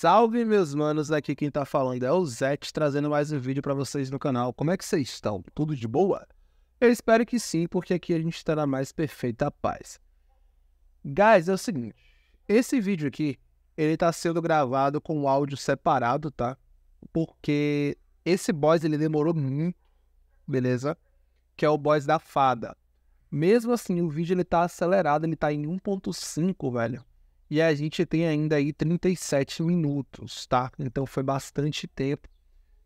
Salve meus manos, aqui quem tá falando é o Zete, trazendo mais um vídeo pra vocês no canal. Como é que vocês estão? Tudo de boa? Eu espero que sim, porque aqui a gente está na mais perfeita paz. Guys, é o seguinte, esse vídeo aqui, ele tá sendo gravado com áudio separado, tá? Porque esse boss, ele demorou muito, beleza? Que é o boss da fada. Mesmo assim, o vídeo ele tá acelerado, ele tá em 1.5, velho. E a gente tem ainda aí 37 minutos, tá? Então foi bastante tempo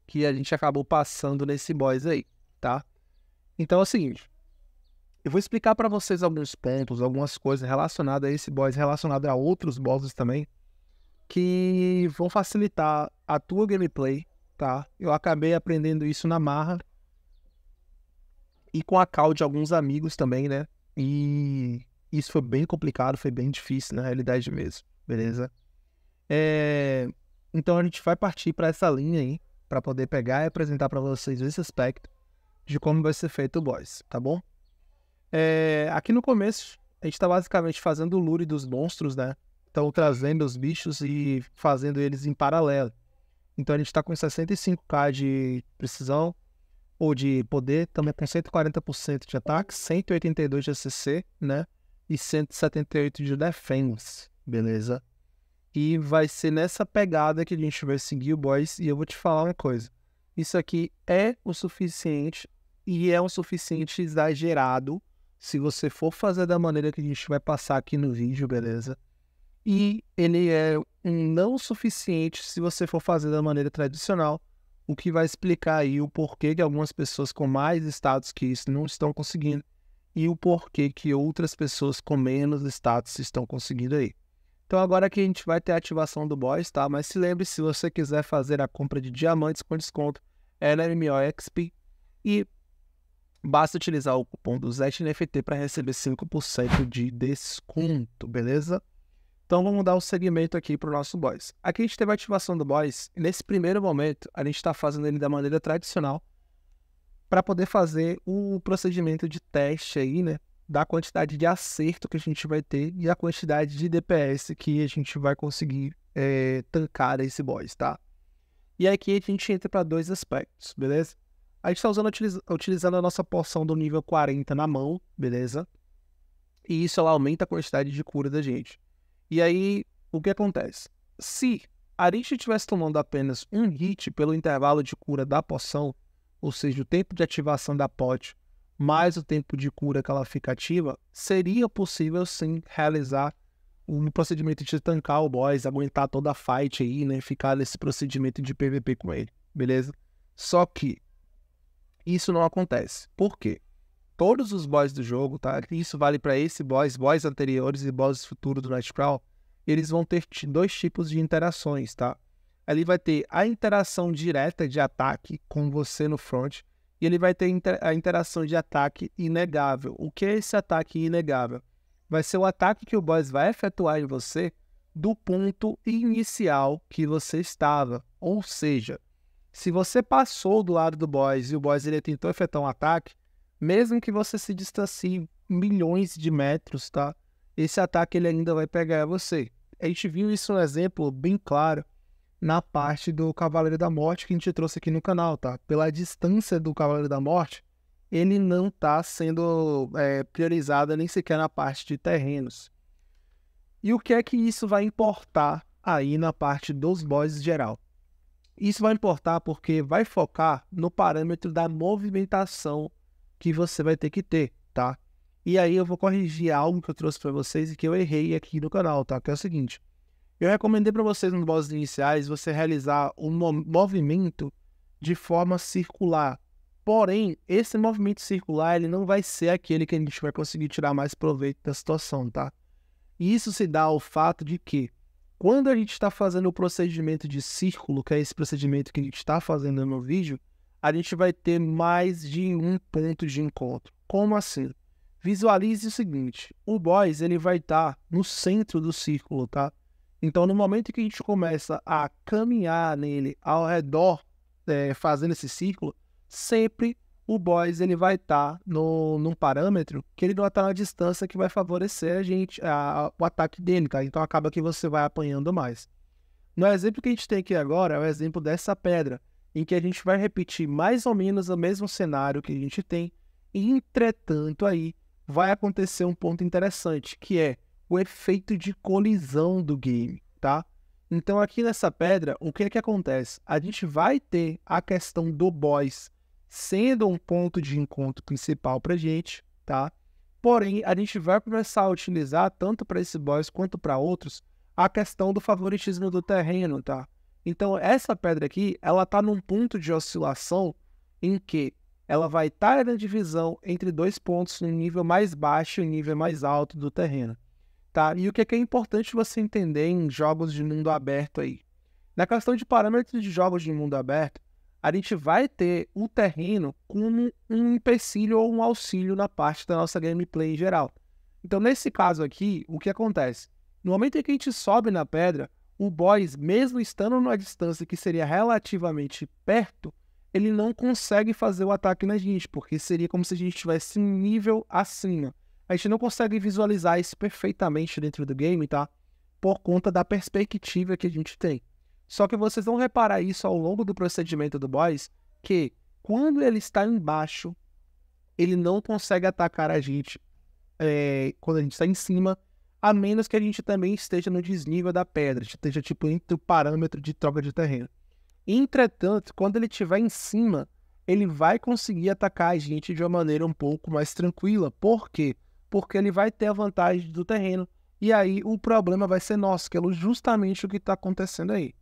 que a gente acabou passando nesse boss aí, tá? Então é o seguinte, eu vou explicar para vocês alguns pontos, algumas coisas relacionadas a esse boss, relacionadas a outros bosses também, que vão facilitar a tua gameplay, tá? Eu acabei aprendendo isso na marra e com a call de alguns amigos também, né? E isso foi bem complicado, foi bem difícil na realidade mesmo, beleza? É... Então a gente vai partir para essa linha aí, para poder pegar e apresentar para vocês esse aspecto de como vai ser feito o boss, tá bom? É... Aqui no começo, a gente está basicamente fazendo o lure dos monstros, né? Então trazendo os bichos e fazendo eles em paralelo. Então a gente está com 65k de precisão, ou de poder, também com 140% de ataque, 182 de ACC, né? E 178 de defense, beleza? E vai ser nessa pegada que a gente vai seguir o boys. E eu vou te falar uma coisa: isso aqui é o suficiente e é o suficiente exagerado se você for fazer da maneira que a gente vai passar aqui no vídeo, beleza? E ele é um não suficiente se você for fazer da maneira tradicional o que vai explicar aí o porquê que algumas pessoas com mais status que isso não estão conseguindo e o porquê que outras pessoas com menos status estão conseguindo aí. Então agora aqui a gente vai ter a ativação do boss, tá? Mas se lembre, se você quiser fazer a compra de diamantes com desconto, é na MMOXP e basta utilizar o cupom do ZetNFT para receber 5% de desconto, beleza? Então vamos dar um segmento aqui para o nosso boss. Aqui a gente teve a ativação do boss. E nesse primeiro momento, a gente está fazendo ele da maneira tradicional para poder fazer o procedimento de teste aí, né? Da quantidade de acerto que a gente vai ter e a quantidade de DPS que a gente vai conseguir é, tancar esse boss, tá? E aqui a gente entra para dois aspectos, beleza? A gente está usando, utilizando a nossa poção do nível 40 na mão, beleza? E isso ela aumenta a quantidade de cura da gente. E aí, o que acontece? Se a Arish estivesse tomando apenas um hit pelo intervalo de cura da poção, ou seja, o tempo de ativação da pote mais o tempo de cura que ela fica ativa, seria possível sim realizar um procedimento de tancar o boss, aguentar toda a fight aí, né? Ficar nesse procedimento de PVP com ele, beleza? Só que isso não acontece. Por quê? todos os boss do jogo, tá? Isso vale para esse boss, boss anteriores e boss futuros do Nightcrawl. Eles vão ter dois tipos de interações, tá? Ali vai ter a interação direta de ataque com você no front e ele vai ter a interação de ataque inegável. O que é esse ataque inegável? Vai ser o ataque que o boss vai efetuar em você do ponto inicial que você estava. Ou seja, se você passou do lado do boss e o boss ele tentou efetuar um ataque, mesmo que você se distancie milhões de metros, tá? Esse ataque ele ainda vai pegar você. A gente viu isso um exemplo bem claro na parte do Cavaleiro da Morte que a gente trouxe aqui no canal, tá? Pela distância do Cavaleiro da Morte, ele não está sendo é, priorizado nem sequer na parte de terrenos. E o que é que isso vai importar aí na parte dos bosses geral? Isso vai importar porque vai focar no parâmetro da movimentação que você vai ter que ter, tá? E aí eu vou corrigir algo que eu trouxe para vocês e que eu errei aqui no canal, tá? Que é o seguinte. Eu recomendei para vocês nos bosses iniciais você realizar um movimento de forma circular. Porém, esse movimento circular ele não vai ser aquele que a gente vai conseguir tirar mais proveito da situação, tá? E isso se dá ao fato de que quando a gente está fazendo o procedimento de círculo, que é esse procedimento que a gente está fazendo no vídeo, a gente vai ter mais de um ponto de encontro. Como assim? Visualize o seguinte: o boss ele vai estar tá no centro do círculo, tá? Então, no momento que a gente começa a caminhar nele ao redor, é, fazendo esse círculo, sempre o boss ele vai estar tá no, num parâmetro que ele não está na distância que vai favorecer a gente, a, o ataque dele, tá? Então acaba que você vai apanhando mais. No exemplo que a gente tem aqui agora é o exemplo dessa pedra, em que a gente vai repetir mais ou menos o mesmo cenário que a gente tem, entretanto aí vai acontecer um ponto interessante, que é o efeito de colisão do game, tá? Então aqui nessa pedra, o que é que acontece? A gente vai ter a questão do boss sendo um ponto de encontro principal para gente, tá? Porém, a gente vai começar a utilizar tanto para esse boss quanto para outros a questão do favoritismo do terreno, tá? Então essa pedra aqui, ela tá num ponto de oscilação em que ela vai estar tá na divisão entre dois pontos no nível mais baixo e nível mais alto do terreno. Tá? E o que é, que é importante você entender em jogos de mundo aberto aí? Na questão de parâmetros de jogos de mundo aberto, a gente vai ter o terreno como um empecilho ou um auxílio na parte da nossa gameplay em geral. Então, nesse caso aqui, o que acontece? No momento em que a gente sobe na pedra, o boss, mesmo estando numa distância que seria relativamente perto, ele não consegue fazer o ataque na gente, porque seria como se a gente estivesse nível acima a gente não consegue visualizar isso perfeitamente dentro do game, tá? Por conta da perspectiva que a gente tem. Só que vocês vão reparar isso ao longo do procedimento do boss, que quando ele está embaixo, ele não consegue atacar a gente é, quando a gente está em cima, a menos que a gente também esteja no desnível da pedra, esteja tipo entre o parâmetro de troca de terreno. Entretanto, quando ele estiver em cima, ele vai conseguir atacar a gente de uma maneira um pouco mais tranquila. Por quê? porque ele vai ter a vantagem do terreno. E aí o problema vai ser nosso, que é justamente o que está acontecendo aí.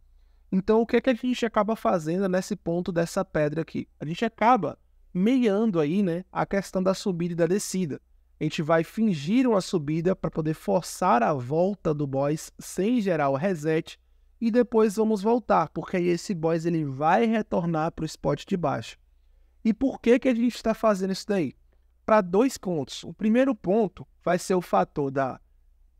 Então o que, é que a gente acaba fazendo nesse ponto dessa pedra aqui? A gente acaba meiando aí, né, a questão da subida e da descida. A gente vai fingir uma subida para poder forçar a volta do boss sem gerar o reset e depois vamos voltar, porque aí esse boss ele vai retornar para o spot de baixo. E por que que a gente está fazendo isso daí? Para dois pontos. O primeiro ponto vai ser o fator da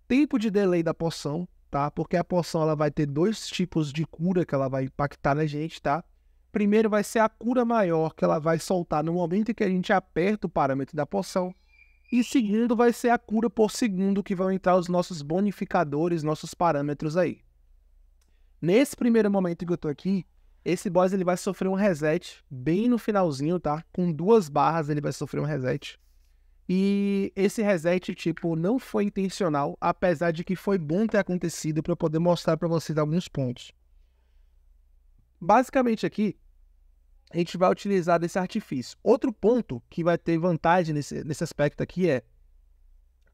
tempo de delay da poção, tá? Porque a poção ela vai ter dois tipos de cura que ela vai impactar na gente, tá? Primeiro vai ser a cura maior que ela vai soltar no momento em que a gente aperta o parâmetro da poção. E segundo vai ser a cura por segundo que vão entrar os nossos bonificadores, nossos parâmetros aí. Nesse primeiro momento que eu tô aqui, esse boss ele vai sofrer um reset bem no finalzinho, tá? Com duas barras ele vai sofrer um reset. E esse reset, tipo, não foi intencional, apesar de que foi bom ter acontecido para eu poder mostrar para vocês alguns pontos. Basicamente aqui, a gente vai utilizar desse artifício. Outro ponto que vai ter vantagem nesse, nesse aspecto aqui é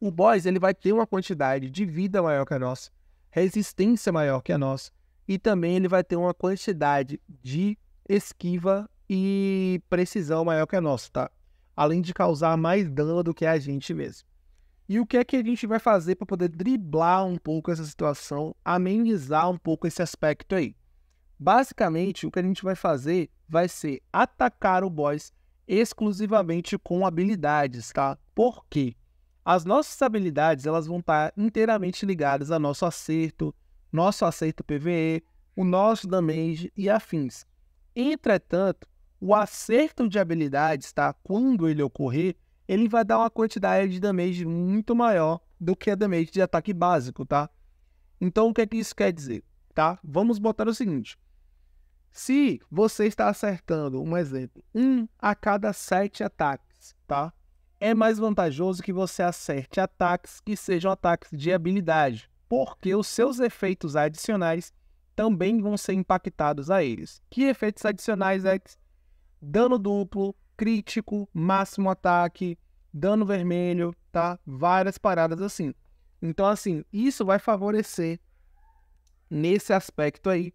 o boss ele vai ter uma quantidade de vida maior que a nossa, resistência maior que a nossa, e também ele vai ter uma quantidade de esquiva e precisão maior que a nossa, tá? Além de causar mais dano do que a gente mesmo. E o que é que a gente vai fazer para poder driblar um pouco essa situação, amenizar um pouco esse aspecto aí? Basicamente, o que a gente vai fazer vai ser atacar o boss exclusivamente com habilidades, tá? Por quê? As nossas habilidades elas vão estar inteiramente ligadas ao nosso acerto, nosso acerto PVE, o nosso damage e afins. Entretanto, o acerto de habilidades, tá? Quando ele ocorrer, ele vai dar uma quantidade de damage muito maior do que a damage de ataque básico, tá? Então, o que é que isso quer dizer, tá? Vamos botar o seguinte. Se você está acertando, um exemplo, um a cada sete ataques, tá? É mais vantajoso que você acerte ataques que sejam ataques de habilidade porque os seus efeitos adicionais também vão ser impactados a eles. Que efeitos adicionais é dano duplo, crítico, máximo ataque, dano vermelho, tá? Várias paradas assim. Então, assim, isso vai favorecer nesse aspecto aí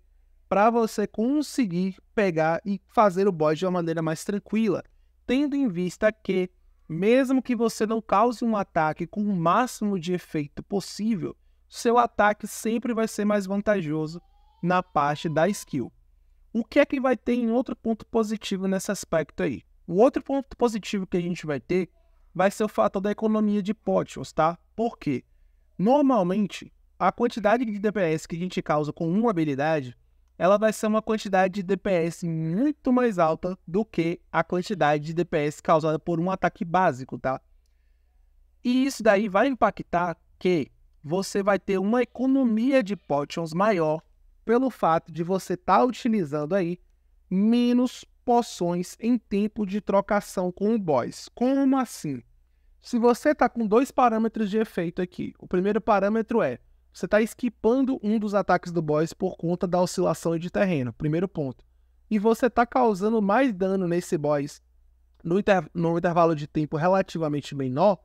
para você conseguir pegar e fazer o boss de uma maneira mais tranquila, tendo em vista que mesmo que você não cause um ataque com o máximo de efeito possível, seu ataque sempre vai ser mais vantajoso na parte da skill. O que é que vai ter em outro ponto positivo nesse aspecto aí? O outro ponto positivo que a gente vai ter vai ser o fator da economia de potions, tá? Por quê? Normalmente, a quantidade de DPS que a gente causa com uma habilidade, ela vai ser uma quantidade de DPS muito mais alta do que a quantidade de DPS causada por um ataque básico, tá? E isso daí vai impactar que você vai ter uma economia de potions maior pelo fato de você estar tá utilizando aí menos poções em tempo de trocação com o boss. Como assim? Se você está com dois parâmetros de efeito aqui, o primeiro parâmetro é você está esquipando um dos ataques do boss por conta da oscilação de terreno, primeiro ponto. E você está causando mais dano nesse boss no, inter no intervalo de tempo relativamente menor.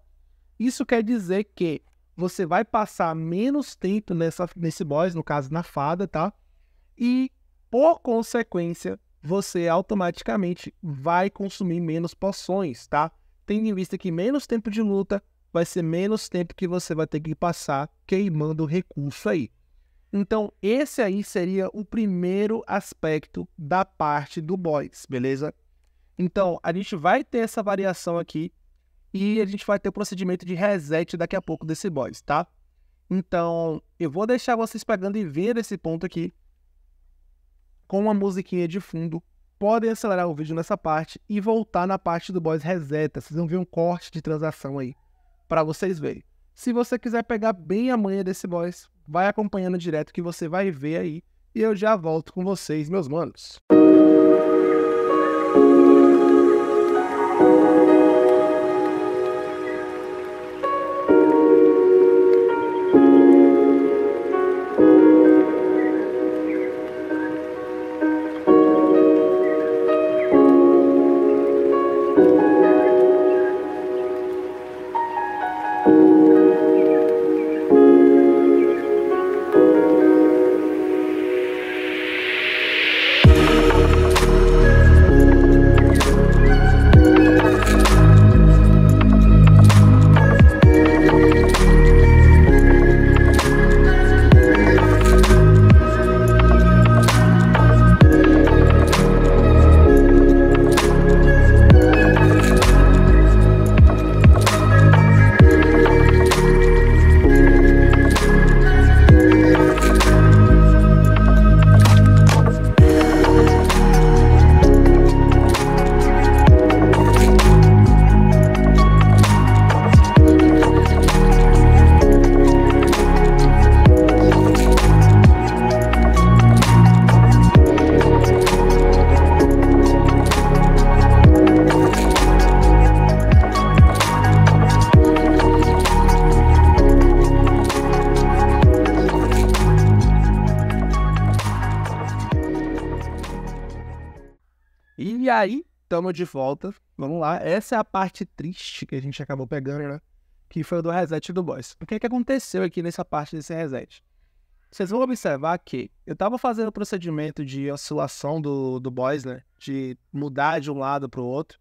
Isso quer dizer que você vai passar menos tempo nessa, nesse boss, no caso na fada, tá? E, por consequência, você automaticamente vai consumir menos poções, tá? Tendo em vista que menos tempo de luta vai ser menos tempo que você vai ter que passar queimando o recurso aí. Então, esse aí seria o primeiro aspecto da parte do boss, beleza? Então, a gente vai ter essa variação aqui e a gente vai ter o procedimento de reset daqui a pouco desse boss, tá? Então, eu vou deixar vocês pegando e ver esse ponto aqui com uma musiquinha de fundo. Podem acelerar o vídeo nessa parte e voltar na parte do boss reseta. Vocês vão ver um corte de transação aí para vocês verem. Se você quiser pegar bem a manha desse boss, vai acompanhando direto que você vai ver aí. E eu já volto com vocês, meus manos. E de volta. Vamos lá. Essa é a parte triste que a gente acabou pegando, né? Que foi o do reset do boss. O que, é que aconteceu aqui nessa parte desse reset? Vocês vão observar que eu estava fazendo o procedimento de oscilação do, do boss, né? De mudar de um lado para o outro.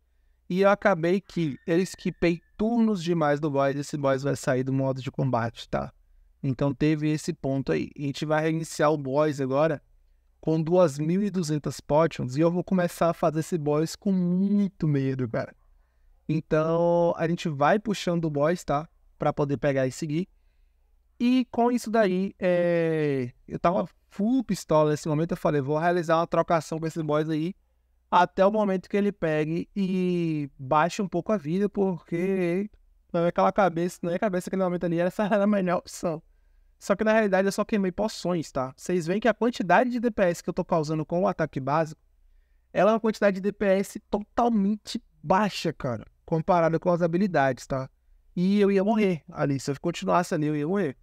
E eu acabei que eu esquipei turnos demais do boss. Esse boss vai sair do modo de combate, tá? Então teve esse ponto aí. A gente vai reiniciar o boss agora com 2.200 potions e eu vou começar a fazer esse boss com muito medo, cara. Então, a gente vai puxando o boss, tá? Pra poder pegar e seguir. E com isso daí, é... eu tava full pistola nesse momento. Eu falei, vou realizar uma trocação com esse boss aí. Até o momento que ele pegue e baixe um pouco a vida, porque é aquela cabeça, não é a cabeça que momento ali, essa era a melhor opção. Só que na realidade eu só queimei poções, tá? Vocês veem que a quantidade de DPS que eu tô causando com o ataque básico, ela é uma quantidade de DPS totalmente baixa, cara, comparada com as habilidades, tá? E eu ia morrer ali, se eu continuasse ali eu ia morrer.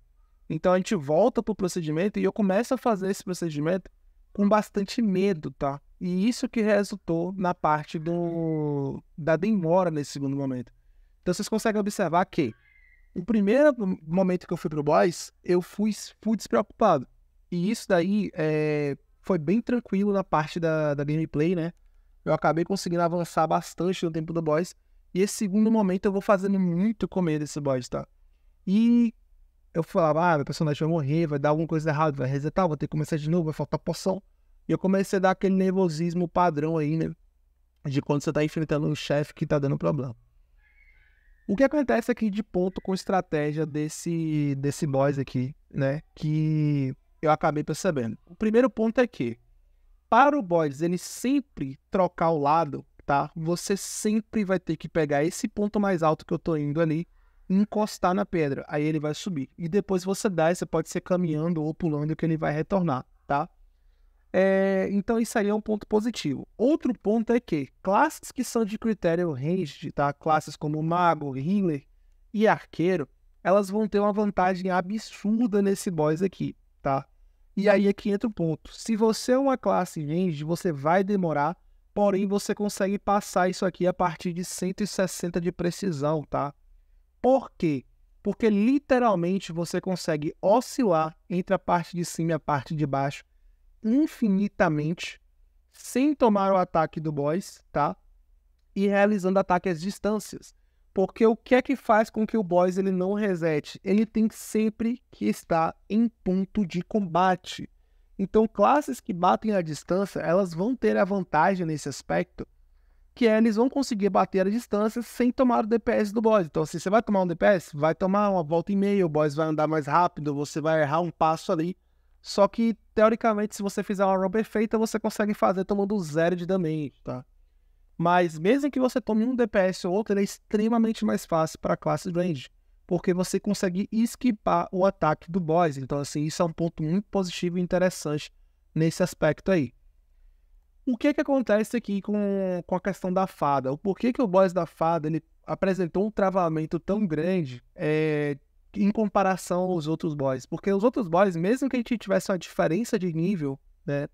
Então a gente volta pro procedimento e eu começo a fazer esse procedimento com bastante medo, tá? E isso que resultou na parte do da demora nesse segundo momento. Então vocês conseguem observar que o primeiro momento que eu fui pro boys, eu fui, fui despreocupado. E isso daí é, foi bem tranquilo na parte da, da gameplay, né? Eu acabei conseguindo avançar bastante no tempo do boys. E esse segundo momento eu vou fazendo muito com medo desse boys, tá? E eu falava, ah, meu personagem vai morrer, vai dar alguma coisa errada, vai resetar, vou ter que começar de novo, vai faltar poção. E eu comecei a dar aquele nervosismo padrão aí, né? De quando você tá enfrentando um chefe que tá dando problema. O que acontece aqui de ponto com estratégia desse, desse boss aqui, né? Que eu acabei percebendo. O primeiro ponto é que, para o boss ele sempre trocar o lado, tá? Você sempre vai ter que pegar esse ponto mais alto que eu tô indo ali encostar na pedra. Aí ele vai subir. E depois você dá, você pode ser caminhando ou pulando que ele vai retornar, tá? É, então isso aí é um ponto positivo. Outro ponto é que classes que são de critério range, tá? Classes como mago, healer e arqueiro, elas vão ter uma vantagem absurda nesse boss aqui, tá? E aí é que entra o ponto. Se você é uma classe range, você vai demorar, porém você consegue passar isso aqui a partir de 160 de precisão, tá? Por quê? Porque literalmente você consegue oscilar entre a parte de cima e a parte de baixo infinitamente sem tomar o ataque do boss, tá? E realizando ataques às distâncias. Porque o que é que faz com que o boss ele não resete? Ele tem sempre que estar em ponto de combate. Então, classes que batem à distância, elas vão ter a vantagem nesse aspecto, que é, eles vão conseguir bater à distância sem tomar o DPS do boss. Então, se você vai tomar um DPS, vai tomar uma volta e meia, o boss vai andar mais rápido, você vai errar um passo ali. Só que, teoricamente, se você fizer uma run perfeita, você consegue fazer tomando zero de damage, tá? Mas mesmo que você tome um DPS ou outro, ele é extremamente mais fácil para a classe range, porque você consegue esquipar o ataque do boss. Então, assim, isso é um ponto muito positivo e interessante nesse aspecto aí. O que que acontece aqui com, com a questão da fada? O porquê que o boss da fada ele apresentou um travamento tão grande é, em comparação aos outros boys. Porque os outros boys, mesmo que a gente tivesse uma diferença de nível, né?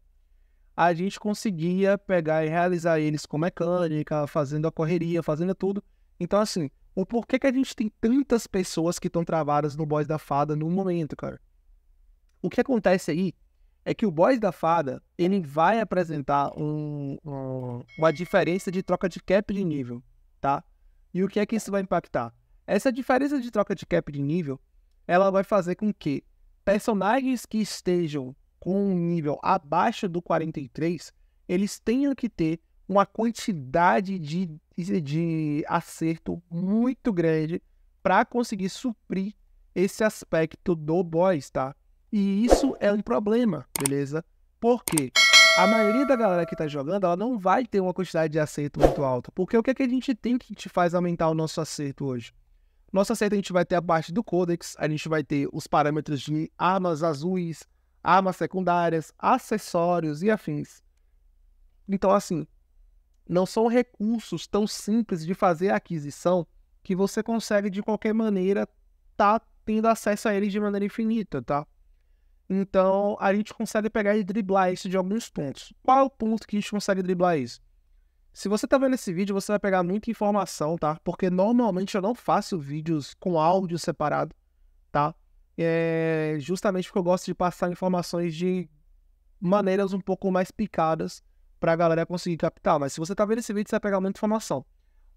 A gente conseguia pegar e realizar eles com mecânica, fazendo a correria, fazendo tudo. Então, assim, o porquê que a gente tem tantas pessoas que estão travadas no boss da fada no momento, cara? O que acontece aí é que o boss da fada, ele vai apresentar um, um, uma diferença de troca de cap de nível, tá? E o que é que isso vai impactar? Essa diferença de troca de cap de nível, ela vai fazer com que personagens que estejam com um nível abaixo do 43, eles tenham que ter uma quantidade de, de acerto muito grande para conseguir suprir esse aspecto do boss, tá? E isso é um problema, beleza? Porque a maioria da galera que está jogando, ela não vai ter uma quantidade de acerto muito alta. Porque o que, é que a gente tem que te faz aumentar o nosso acerto hoje? Nossa seta a gente vai ter a parte do Codex, a gente vai ter os parâmetros de armas azuis, armas secundárias, acessórios e afins. Então, assim, não são recursos tão simples de fazer a aquisição que você consegue de qualquer maneira tá tendo acesso a eles de maneira infinita, tá? Então, a gente consegue pegar e driblar isso de alguns pontos. Qual é o ponto que a gente consegue driblar isso? Se você tá vendo esse vídeo, você vai pegar muita informação, tá? Porque normalmente eu não faço vídeos com áudio separado, tá? É justamente porque eu gosto de passar informações de maneiras um pouco mais picadas para a galera conseguir captar. Mas se você tá vendo esse vídeo, você vai pegar muita informação.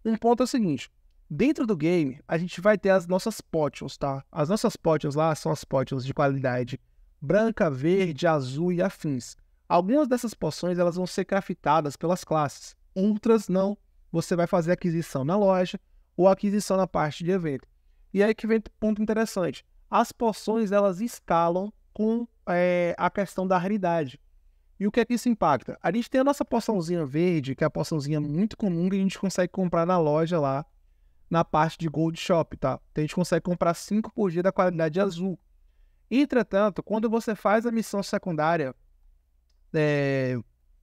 Um ponto é o seguinte: dentro do game, a gente vai ter as nossas potions, tá? As nossas potions lá são as potions de qualidade branca, verde, azul e afins. Algumas dessas poções elas vão ser craftadas pelas classes outras não. Você vai fazer aquisição na loja ou aquisição na parte de evento. E aí que vem ponto interessante. As poções elas escalam com é, a questão da raridade. E o que é que isso impacta? A gente tem a nossa poçãozinha verde, que é a poçãozinha muito comum que a gente consegue comprar na loja lá, na parte de Gold Shop, tá? Então a gente consegue comprar 5 por dia da qualidade azul. Entretanto, quando você faz a missão secundária é,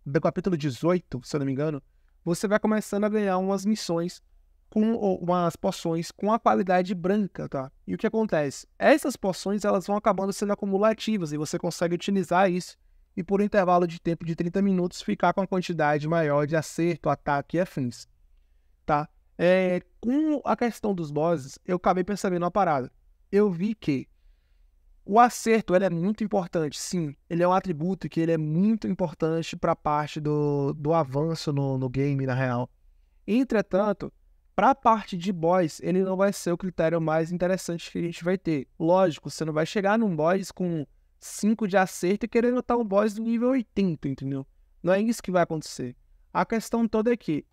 do capítulo 18, se eu não me engano, você vai começando a ganhar umas missões com umas poções com a qualidade branca, tá? E o que acontece? Essas poções elas vão acabando sendo acumulativas e você consegue utilizar isso e por um intervalo de tempo de 30 minutos ficar com a quantidade maior de acerto, ataque e afins, tá? É, com a questão dos bosses, eu acabei percebendo uma parada. Eu vi que o acerto ele é muito importante, sim. Ele é um atributo que ele é muito importante para a parte do, do avanço no, no game, na real. Entretanto, para a parte de boss, ele não vai ser o critério mais interessante que a gente vai ter. Lógico, você não vai chegar num boss com 5 de acerto e querendo estar um boss do nível 80, entendeu? Não é isso que vai acontecer. A questão toda é que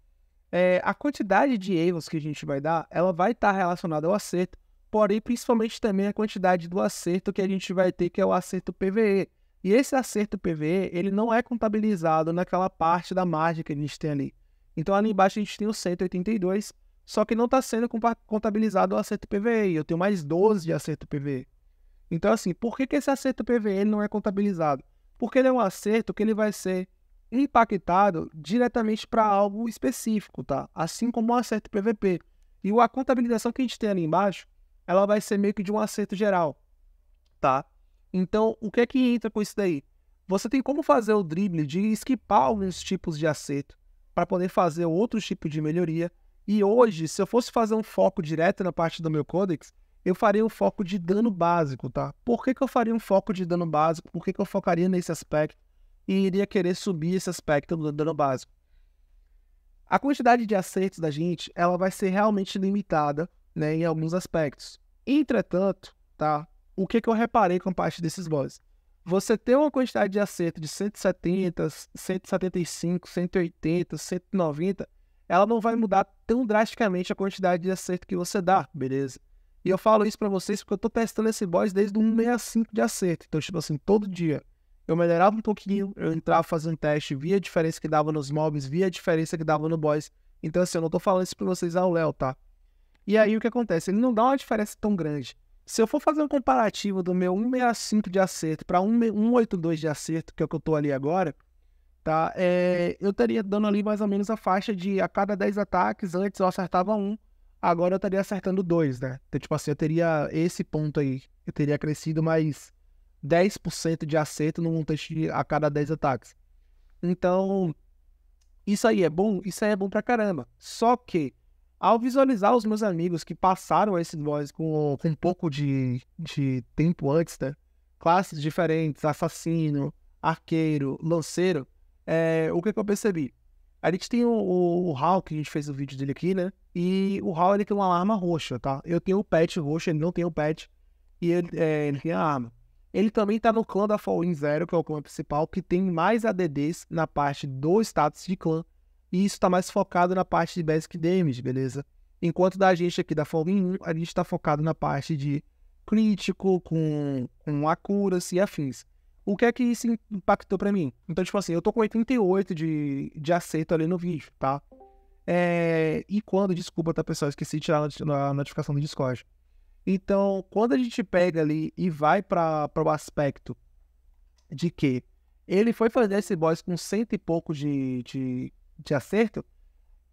é, a quantidade de erros que a gente vai dar, ela vai estar relacionada ao acerto porém principalmente também a quantidade do acerto que a gente vai ter, que é o acerto PVE. E esse acerto PVE, ele não é contabilizado naquela parte da margem que a gente tem ali. Então ali embaixo a gente tem o 182, só que não está sendo contabilizado o acerto PVE. Eu tenho mais 12 de acerto PVE. Então assim, por que, que esse acerto PVE não é contabilizado? Porque ele é um acerto que ele vai ser impactado diretamente para algo específico, tá? Assim como um acerto PVP. E a contabilização que a gente tem ali embaixo, ela vai ser meio que de um acerto geral, tá? Então, o que é que entra com isso daí? Você tem como fazer o drible de esquipar alguns tipos de acerto para poder fazer outros tipos de melhoria. E hoje, se eu fosse fazer um foco direto na parte do meu codex, eu faria um foco de dano básico, tá? Por que, que eu faria um foco de dano básico? Por que, que eu focaria nesse aspecto? e iria querer subir esse aspecto do dano básico. A quantidade de acertos da gente, ela vai ser realmente limitada, né, em alguns aspectos. Entretanto, tá? O que, que eu reparei com parte desses bosses? Você ter uma quantidade de acerto de 170, 175, 180, 190, ela não vai mudar tão drasticamente a quantidade de acerto que você dá, beleza? E eu falo isso para vocês porque eu tô testando esse boss desde o 165 de acerto. Então, tipo assim, todo dia eu melhorava um pouquinho, eu entrava fazendo teste, via a diferença que dava nos mobs, via a diferença que dava no boss. Então, assim, eu não tô falando isso pra vocês ao Léo, tá? E aí o que acontece? Ele não dá uma diferença tão grande. Se eu for fazer um comparativo do meu 165 de acerto para 182 de acerto, que é o que eu tô ali agora, tá? É, eu estaria dando ali mais ou menos a faixa de a cada 10 ataques, antes eu acertava um, agora eu estaria acertando dois, né? Então, tipo assim, eu teria esse ponto aí. Eu teria crescido mais 10% de acerto no montante a cada 10 ataques. Então, isso aí é bom? Isso aí é bom pra caramba. Só que, ao visualizar os meus amigos que passaram esses boss com, com um pouco de, de tempo antes, né? Classes diferentes, assassino, arqueiro, lanceiro, é, o que, que eu percebi? A gente tem o, o, o Hal, que a gente fez o vídeo dele aqui, né? E o Hal, ele tem uma arma roxa, tá? Eu tenho o pet roxo, ele não tem o pet. E ele, é, ele tem a arma. Ele também está no clã da Fall Zero, que é o clã principal, que tem mais ADDs na parte do status de clã. E isso está mais focado na parte de Basic Damage, beleza? Enquanto da gente aqui da Fall 1, a gente está focado na parte de crítico, com, com accuracy e afins. O que é que isso impactou para mim? Então, tipo assim, eu tô com 88 de, de acerto ali no vídeo, tá? É... E quando, desculpa, tá, pessoal, esqueci de tirar a notificação do Discord. Então, quando a gente pega ali e vai para o aspecto de que ele foi fazer esse boss com cento e pouco de, de, de acerto,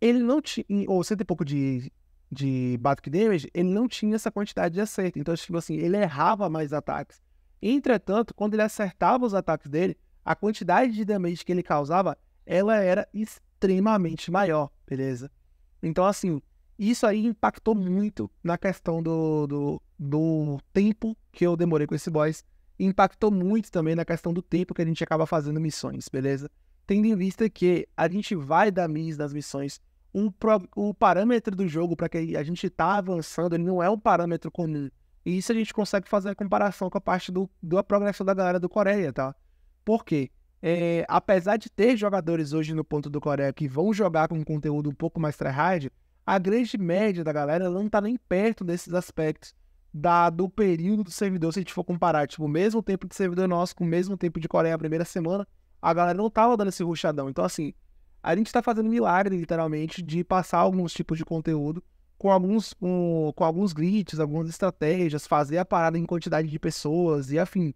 ele não tinha, ou cento e pouco de, de basic damage, ele não tinha essa quantidade de acerto. Então, tipo assim, ele errava mais ataques. Entretanto, quando ele acertava os ataques dele, a quantidade de damage que ele causava, ela era extremamente maior, beleza? Então, assim, isso aí impactou muito na questão do, do, do tempo que eu demorei com esse boss. Impactou muito também na questão do tempo que a gente acaba fazendo missões, beleza? Tendo em vista que a gente vai dar mis nas missões. Um pro, o parâmetro do jogo para que a gente tá avançando, ele não é um parâmetro comum. E isso a gente consegue fazer a comparação com a parte do, da progressão da galera do Coreia, tá? Por quê? É, apesar de ter jogadores hoje no ponto do Coreia que vão jogar com um conteúdo um pouco mais tryhard, a grande média da galera não está nem perto desses aspectos dado o período do servidor, se a gente for comparar, tipo, o mesmo tempo de servidor nosso com o mesmo tempo de Coreia a primeira semana, a galera não tava dando esse ruxadão. Então, assim, a gente está fazendo milagre, literalmente, de passar alguns tipos de conteúdo com alguns, com, com alguns glitches, algumas estratégias, fazer a parada em quantidade de pessoas e afim.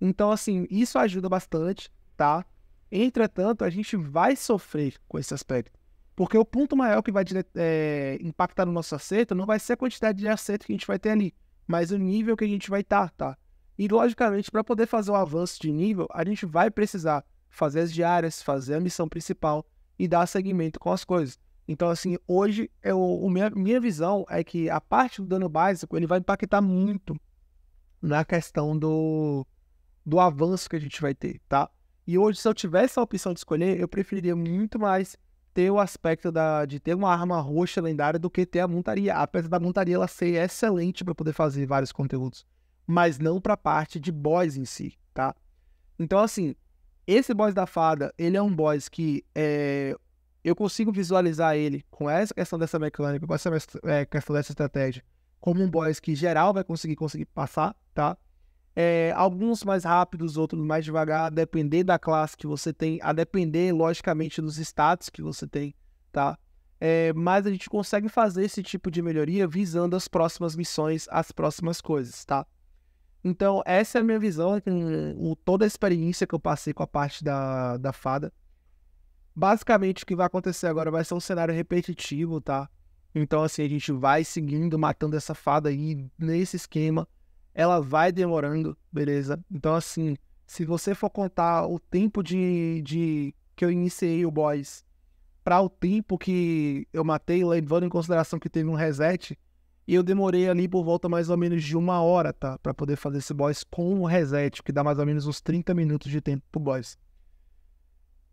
Então, assim, isso ajuda bastante, tá? Entretanto, a gente vai sofrer com esse aspecto. Porque o ponto maior que vai é, impactar no nosso acerto não vai ser a quantidade de acerto que a gente vai ter ali, mas o nível que a gente vai estar, tá, tá? E, logicamente, para poder fazer o avanço de nível, a gente vai precisar fazer as diárias, fazer a missão principal e dar seguimento com as coisas. Então, assim, hoje, eu, minha, minha visão é que a parte do dano básico, ele vai impactar muito na questão do, do avanço que a gente vai ter, tá? E hoje, se eu tivesse a opção de escolher, eu preferiria muito mais ter o aspecto da, de ter uma arma roxa lendária do que ter a montaria. Apesar da montaria ela ser excelente para poder fazer vários conteúdos, mas não para a parte de boss em si, tá? Então, assim, esse boss da fada, ele é um boss que é, eu consigo visualizar ele com essa questão dessa mecânica, com essa é, questão dessa estratégia, como um boss que geral vai conseguir conseguir passar, tá? É, alguns mais rápidos, outros mais devagar, a depender da classe que você tem, a depender, logicamente, dos status que você tem, tá? É, mas a gente consegue fazer esse tipo de melhoria visando as próximas missões, as próximas coisas, tá? Então, essa é a minha visão, com toda a experiência que eu passei com a parte da, da fada. Basicamente, o que vai acontecer agora vai ser um cenário repetitivo, tá? Então, assim, a gente vai seguindo, matando essa fada aí nesse esquema. Ela vai demorando, beleza? Então, assim, se você for contar o tempo de, de que eu iniciei o boss para o tempo que eu matei, levando em consideração que teve um reset, e eu demorei ali por volta mais ou menos de uma hora, tá? Para poder fazer esse boss com o reset, que dá mais ou menos uns 30 minutos de tempo pro boss.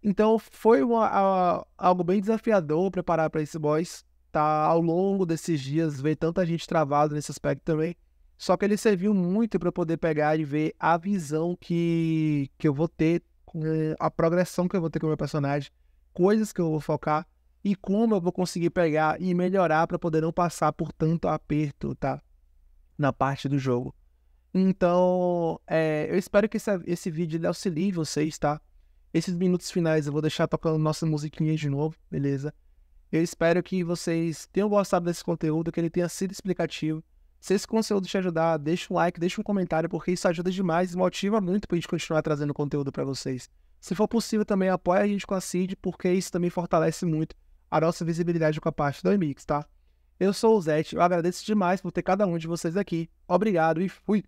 Então foi uma, a, algo bem desafiador preparar para esse boss, tá? Ao longo desses dias, ver tanta gente travada nesse aspecto também. Só que ele serviu muito para poder pegar e ver a visão que, que eu vou ter, a progressão que eu vou ter com o meu personagem, coisas que eu vou focar e como eu vou conseguir pegar e melhorar para poder não passar por tanto aperto, tá? Na parte do jogo. Então, é, eu espero que esse, esse vídeo auxilie vocês, tá? Esses minutos finais eu vou deixar tocando nossa musiquinha de novo, beleza? Eu espero que vocês tenham gostado desse conteúdo, que ele tenha sido explicativo. Se esse conteúdo te ajudar, deixa um like, deixa um comentário, porque isso ajuda demais e motiva muito pra gente continuar trazendo conteúdo para vocês. Se for possível também, apoie a gente com a CID, porque isso também fortalece muito a nossa visibilidade com a parte do Emix, tá? Eu sou o Zete, eu agradeço demais por ter cada um de vocês aqui. Obrigado e fui!